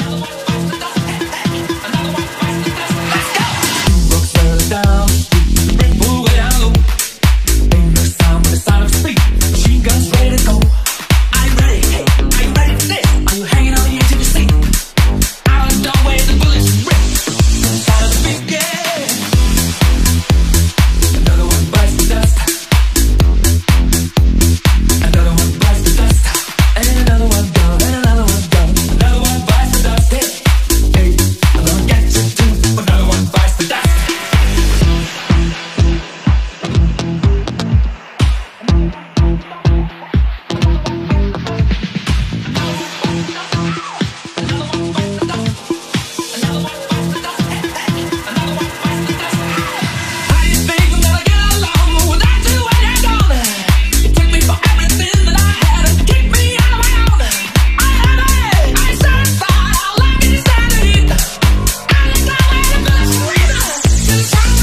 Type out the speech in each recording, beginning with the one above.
Another one.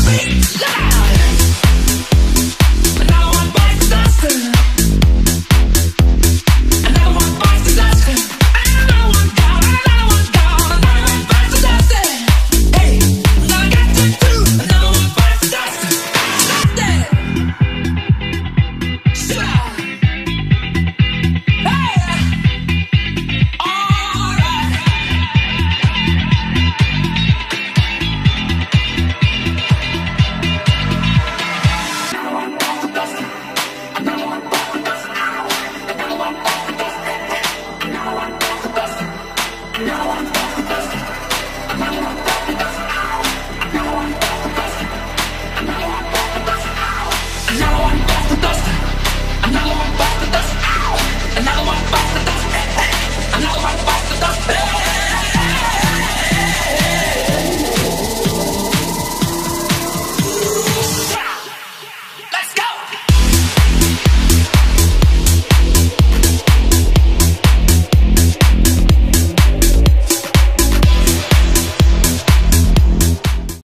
Shut up! Another one bites the dust. Another one bites the dust.